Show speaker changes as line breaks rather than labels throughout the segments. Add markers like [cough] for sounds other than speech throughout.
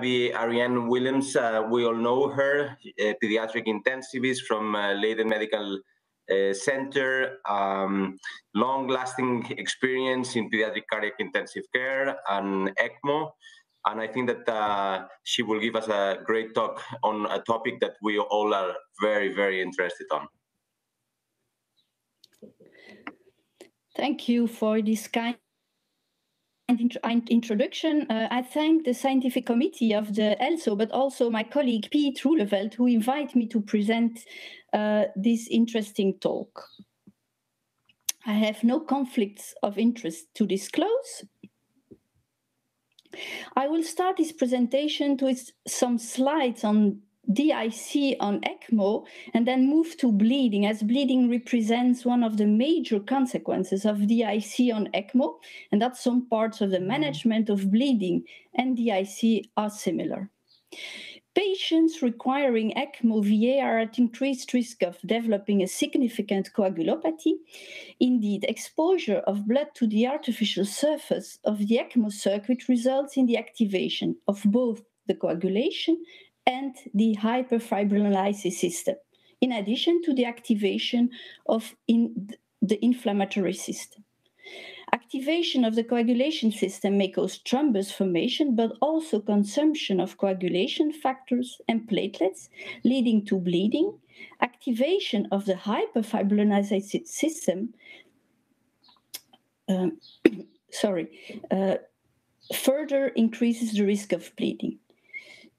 be Ariane Willems. Uh, we all know her, pediatric intensivist from uh, Leiden Medical uh, Center, um, long-lasting experience in pediatric cardiac intensive care and ECMO. And I think that uh, she will give us a great talk on a topic that we all are very, very interested on.
Thank you for this kind introduction. Uh, I thank the scientific committee of the ELSO, but also my colleague Piet Roeleveld, who invited me to present uh, this interesting talk. I have no conflicts of interest to disclose. I will start this presentation with some slides on DIC on ECMO and then move to bleeding, as bleeding represents one of the major consequences of DIC on ECMO, and that some parts of the mm-hmm. management of bleeding and DIC are similar. Patients requiring ECMO VA are at increased risk of developing a significant coagulopathy. Indeed, exposure of blood to the artificial surface of the ECMO circuit results in the activation of both the coagulation and the hyperfibrinolysis system, in addition to the activation of in the inflammatory system. Activation of the coagulation system may cause thrombus formation, but also consumption of coagulation factors and platelets, leading to bleeding. Activation of the hyperfibrinolysis system, um, [coughs] sorry, uh, further increases the risk of bleeding.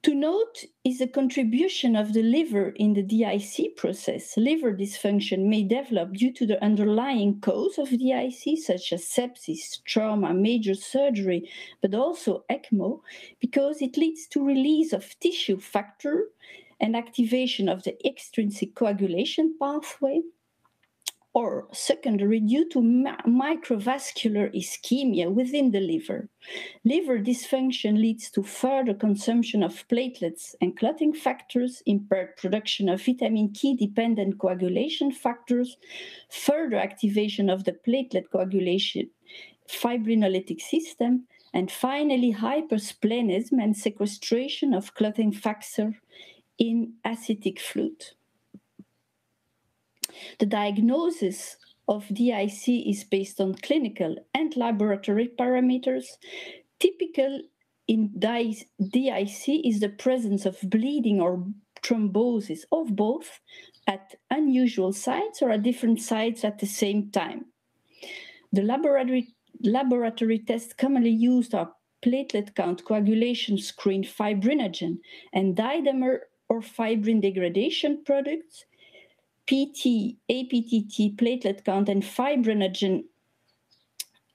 To note is the contribution of the liver in the DIC process. Liver dysfunction may develop due to the underlying cause of DIC, such as sepsis, trauma, major surgery, but also ECMO, because it leads to release of tissue factor and activation of the extrinsic coagulation pathway or secondary due to microvascular ischemia within the liver. Liver dysfunction leads to further consumption of platelets and clotting factors, impaired production of vitamin K dependent coagulation factors, further activation of the platelet coagulation fibrinolytic system, and finally hypersplenism and sequestration of clotting factor in ascitic fluid. The diagnosis of DIC is based on clinical and laboratory parameters. Typical in DIC is the presence of bleeding or thrombosis of both at unusual sites or at different sites at the same time. The laboratory, laboratory tests commonly used are platelet count coagulation screen fibrinogen and dimer or fibrin degradation products PT, APTT, platelet count, and fibrinogen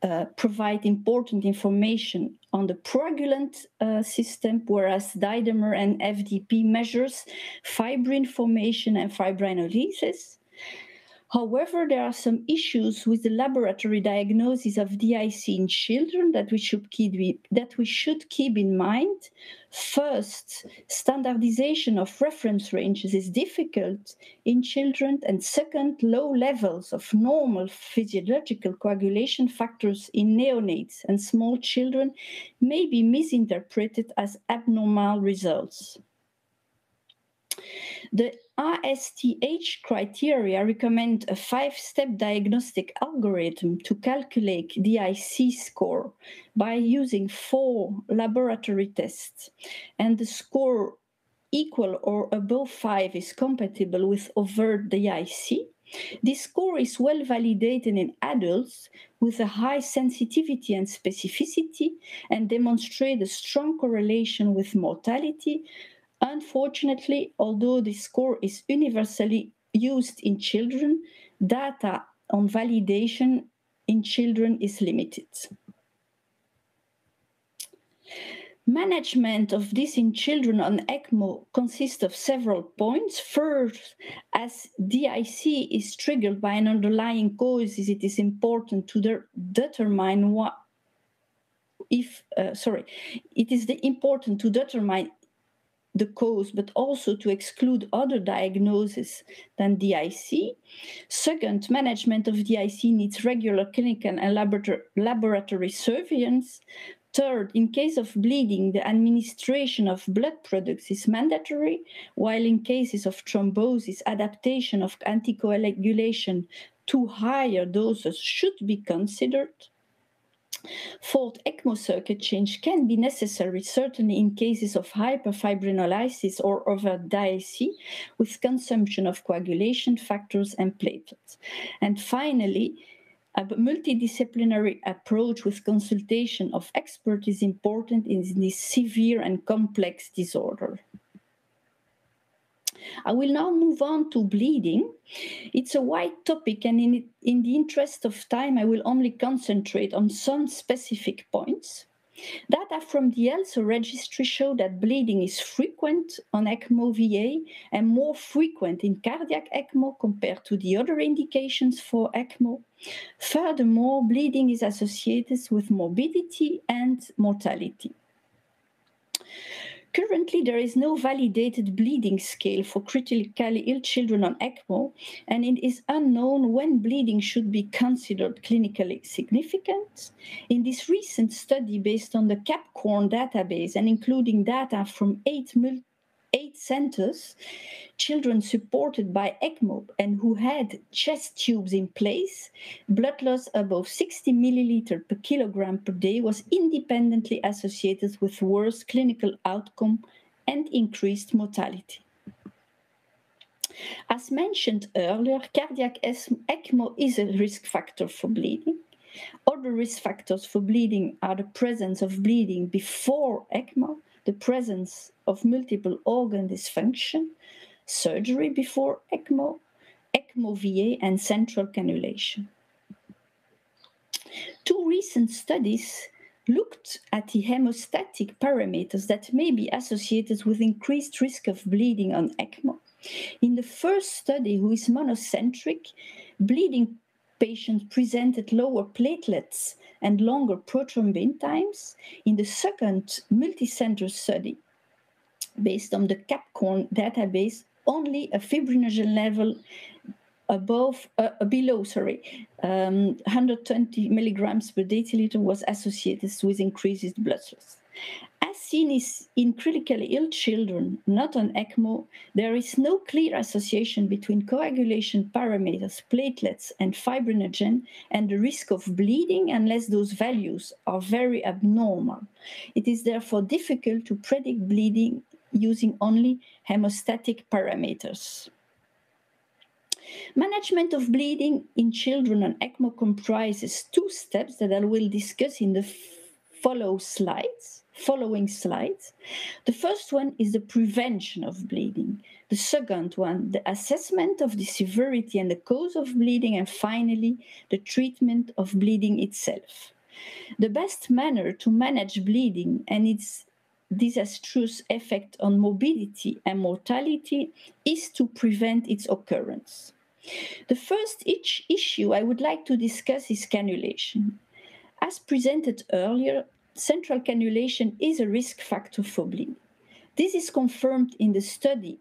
uh, provide important information on the coagulant uh, system, whereas dimer and FDP measures fibrin formation and fibrinolysis. However, there are some issues with the laboratory diagnosis of DIC in children that we should keep, that we should keep in mind. First, standardization of reference ranges is difficult in children, and second, low levels of normal physiological coagulation factors in neonates and small children may be misinterpreted as abnormal results. The ISTH criteria recommend a five step diagnostic algorithm to calculate the IC score by using four laboratory tests. And the score equal or above five is compatible with overt DIC. This score is well validated in adults with a high sensitivity and specificity and demonstrate a strong correlation with mortality, Unfortunately, although this score is universally used in children, data on validation in children is limited. Management of this in children on ECMO consists of several points. First, as DIC is triggered by an underlying cause, it is important to de determine what if uh, sorry, it is the, important to determine the cause, but also to exclude other diagnoses than DIC. Second, management of DIC needs regular clinical and laboratory surveillance. Third, in case of bleeding, the administration of blood products is mandatory, while in cases of thrombosis, adaptation of anticoagulation to higher doses should be considered. Fourth, ECMO circuit change can be necessary, certainly in cases of hyperfibrinolysis or overt DIC with consumption of coagulation factors and platelets. And finally, a multidisciplinary approach with consultation of experts is important in this severe and complex disorder. I will now move on to bleeding. It's a wide topic, and in, in the interest of time, I will only concentrate on some specific points. Data from the ELSO registry show that bleeding is frequent on ECMO VA and more frequent in cardiac ECMO compared to the other indications for ECMO. Furthermore, bleeding is associated with morbidity and mortality. Currently, there is no validated bleeding scale for critically ill children on ECMO, and it is unknown when bleeding should be considered clinically significant. In this recent study, based on the CAPCORN database and including data from eight eight centers, children supported by ECMO and who had chest tubes in place, blood loss above 60 milliliter per kilogram per day was independently associated with worse clinical outcome and increased mortality. As mentioned earlier, cardiac ECMO is a risk factor for bleeding. Other risk factors for bleeding are the presence of bleeding before ECMO, the presence of multiple organ dysfunction, surgery before ECMO, ECMO VA, and central cannulation. Two recent studies looked at the hemostatic parameters that may be associated with increased risk of bleeding on ECMO. In the first study, who is monocentric, bleeding patients presented lower platelets and longer prothrombin times. In the second multicenter study, based on the CAPCORN database, only a fibrinogen level above uh, below sorry um, 120 milligrams per deciliter was associated with increased blood loss as seen is in critically ill children not on ECMO, there is no clear association between coagulation parameters, platelets, and fibrinogen and the risk of bleeding unless those values are very abnormal. It is therefore difficult to predict bleeding using only hemostatic parameters. Management of bleeding in children on ECMO comprises two steps that I will discuss in the follow slides following slides. The first one is the prevention of bleeding. The second one, the assessment of the severity and the cause of bleeding. And finally, the treatment of bleeding itself. The best manner to manage bleeding and its disastrous effect on morbidity and mortality is to prevent its occurrence. The first issue I would like to discuss is cannulation. As presented earlier, central cannulation is a risk factor for bleeding. This is confirmed in the study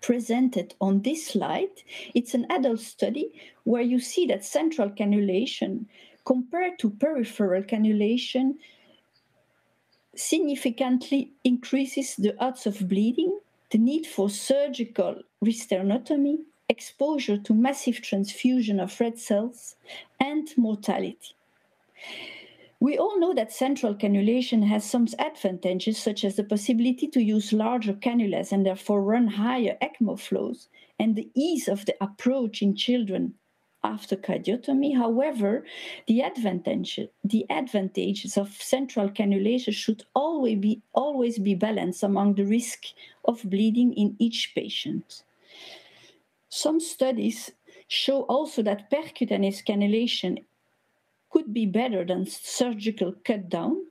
presented on this slide. It's an adult study where you see that central cannulation compared to peripheral cannulation significantly increases the odds of bleeding, the need for surgical resternotomy, exposure to massive transfusion of red cells, and mortality. We all know that central cannulation has some advantages, such as the possibility to use larger cannulas and therefore run higher ECMO flows, and the ease of the approach in children after cardiotomy. However, the, advantage, the advantages of central cannulation should always be, always be balanced among the risk of bleeding in each patient. Some studies show also that percutaneous cannulation could be better than surgical cut down.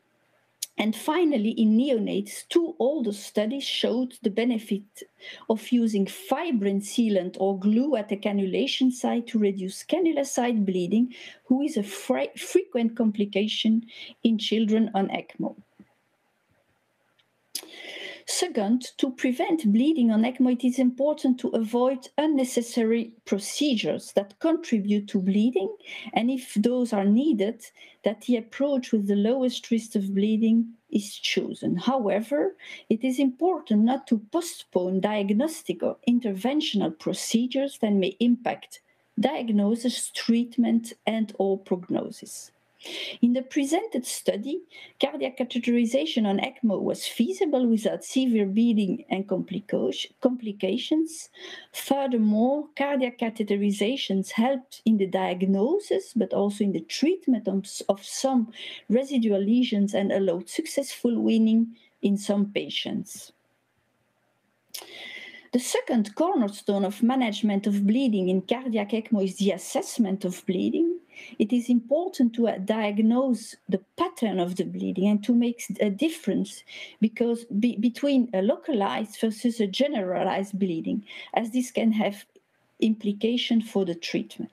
And finally, in neonates, two older studies showed the benefit of using fibrin sealant or glue at the cannulation site to reduce cannula site bleeding, who is a frequent complication in children on ECMO. Second, to prevent bleeding on ECMO, it is important to avoid unnecessary procedures that contribute to bleeding, and if those are needed, that the approach with the lowest risk of bleeding is chosen. However, it is important not to postpone diagnostic or interventional procedures that may impact diagnosis, treatment, and or prognosis. In the presented study, cardiac catheterization on ECMO was feasible without severe bleeding and complications. Furthermore, cardiac catheterizations helped in the diagnosis, but also in the treatment of some residual lesions and allowed successful weaning in some patients. The second cornerstone of management of bleeding in cardiac ECMO is the assessment of bleeding. It is important to uh, diagnose the pattern of the bleeding and to make a difference because be, between a localized versus a generalized bleeding, as this can have implication for the treatment.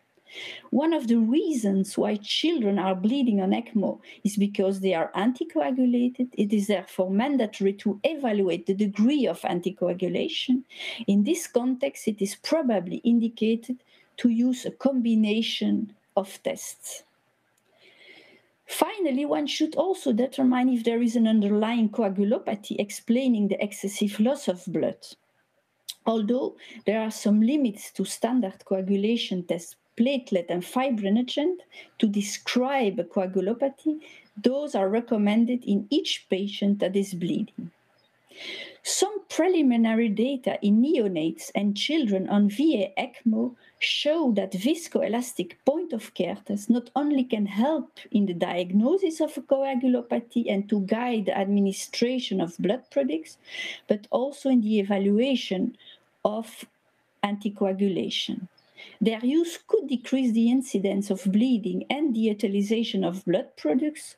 One of the reasons why children are bleeding on ECMO is because they are anticoagulated. It is therefore mandatory to evaluate the degree of anticoagulation. In this context, it is probably indicated to use a combination of tests. Finally, one should also determine if there is an underlying coagulopathy explaining the excessive loss of blood. Although there are some limits to standard coagulation tests platelet and fibrinogen to describe a coagulopathy, those are recommended in each patient that is bleeding. Some preliminary data in neonates and children on VA ECMO show that viscoelastic point of care tests not only can help in the diagnosis of a coagulopathy and to guide the administration of blood products, but also in the evaluation of anticoagulation. Their use could decrease the incidence of bleeding and the utilization of blood products.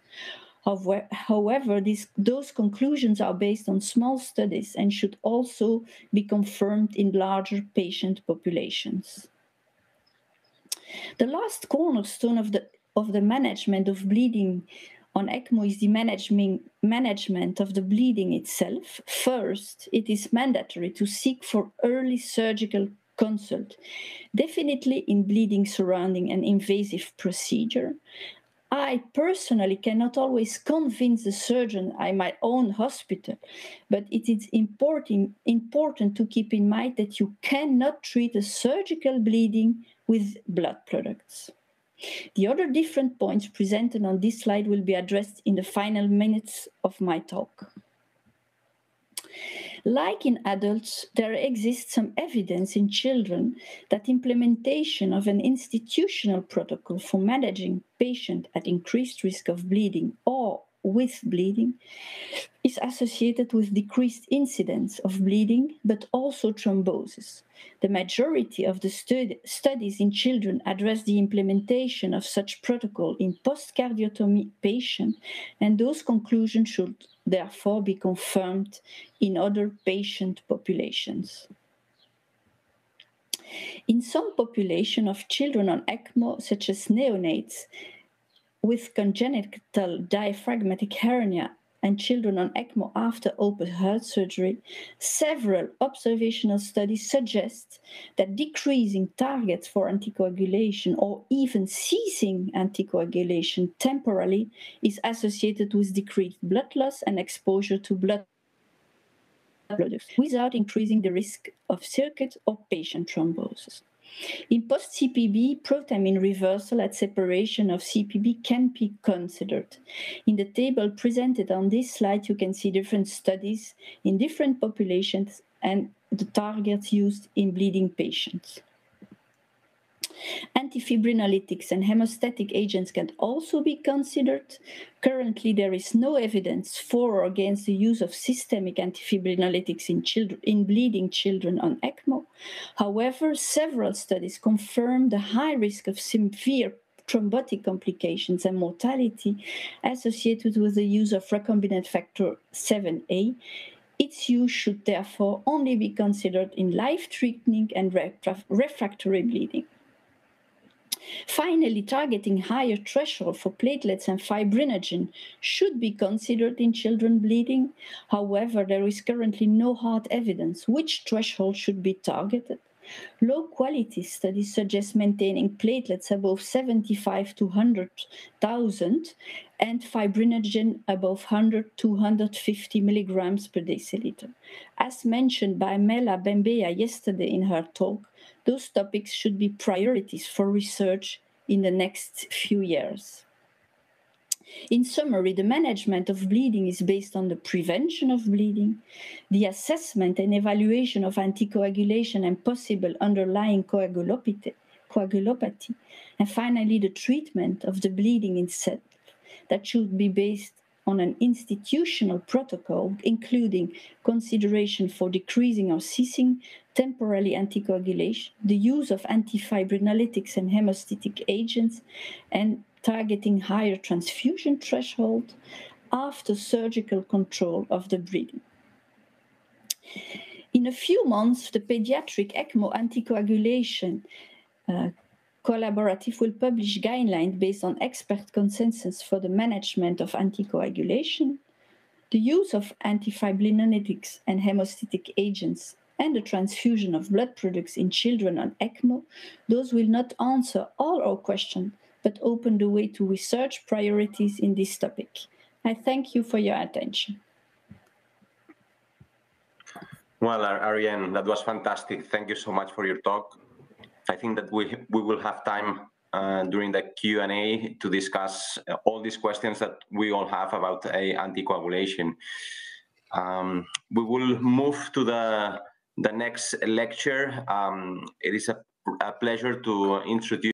However, this, those conclusions are based on small studies and should also be confirmed in larger patient populations. The last cornerstone of the, of the management of bleeding on ECMO is the management, management of the bleeding itself. First, it is mandatory to seek for early surgical consult. Definitely in bleeding surrounding an invasive procedure. I personally cannot always convince the surgeon at my own hospital, but it is important, important to keep in mind that you cannot treat a surgical bleeding with blood products. The other different points presented on this slide will be addressed in the final minutes of my talk. Like in adults, there exists some evidence in children that implementation of an institutional protocol for managing patient at increased risk of bleeding or with bleeding is associated with decreased incidence of bleeding, but also thrombosis. The majority of the stud- studies in children address the implementation of such protocol in post-cardiotomy patients, and those conclusions should therefore be confirmed in other patient populations. In some population of children on ECMO, such as neonates with congenital diaphragmatic hernia and children on ECMO after open heart surgery, several observational studies suggest that decreasing targets for anticoagulation or even ceasing anticoagulation temporarily is associated with decreased blood loss and exposure to blood products without increasing the risk of circuit or patient thrombosis. In post CPB, protamine reversal at separation of CPB can be considered. In the table presented on this slide, you can see different studies in different populations and the targets used in bleeding patients. Antifibrinolytics and hemostatic agents can also be considered. Currently, there is no evidence for or against the use of systemic antifibrinolytics in, children, in bleeding children on ECMO. However, several studies confirm the high risk of severe thrombotic complications and mortality associated with the use of recombinant factor 7A. Its use should therefore only be considered in life threatening and refractory bleeding. Finally, targeting higher threshold for platelets and fibrinogen should be considered in children bleeding. However, there is currently no hard evidence which threshold should be targeted. Low quality studies suggest maintaining platelets above 75 to 100,000 and fibrinogen above 100 to 150 milligrams per deciliter. As mentioned by Mela Bembea yesterday in her talk, those topics should be priorities for research in the next few years. In summary, the management of bleeding is based on the prevention of bleeding, the assessment and evaluation of anticoagulation and possible underlying coagulopathy, coagulopathy, and finally the treatment of the bleeding itself that should be based on an institutional protocol, including consideration for decreasing or ceasing temporary anticoagulation, the use of antifibrinolytics and hemostatic agents, and targeting higher transfusion threshold after surgical control of the bleeding. In a few months, the pediatric ECMO anticoagulation uh, collaborative will publish guidelines based on expert consensus for the management of anticoagulation, the use of antifibrinolytics and hemostatic agents, and the transfusion of blood products in children on ECMO. Those will not answer all our questions, but open the way to research priorities in this topic. I thank you for your attention.
Well, Ariane, that was fantastic. Thank you so much for your talk. I think that we we will have time uh, during the Q&A to discuss uh, all these questions that we all have about a anticoagulation. Um, we will move to the the next lecture. Um, it is a, a pleasure to introduce